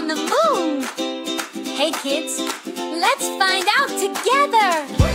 on the moon. Hey kids, let's find out together.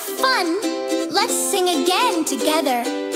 Fun. Let's sing again together.